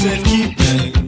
Joseph qui.